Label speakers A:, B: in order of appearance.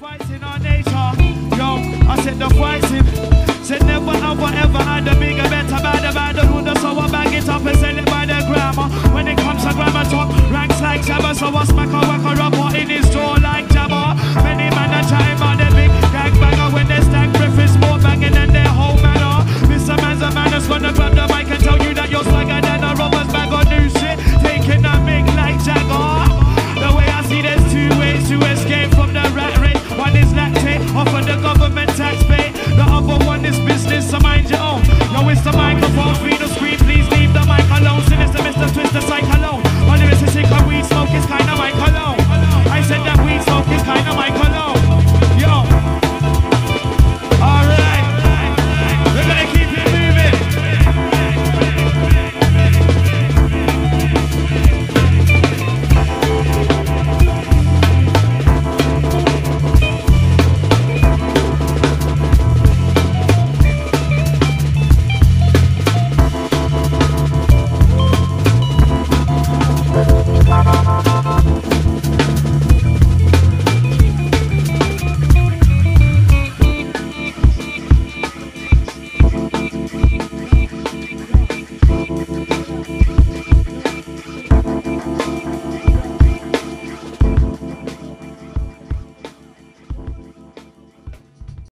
A: fighting our nature. Yo, I said the fighting. Said never ever ever had a bigger, better, better, better do the so I bag it up and sell it by the grammar. When it comes to grammar talk, ranks like Jabba, so I smack so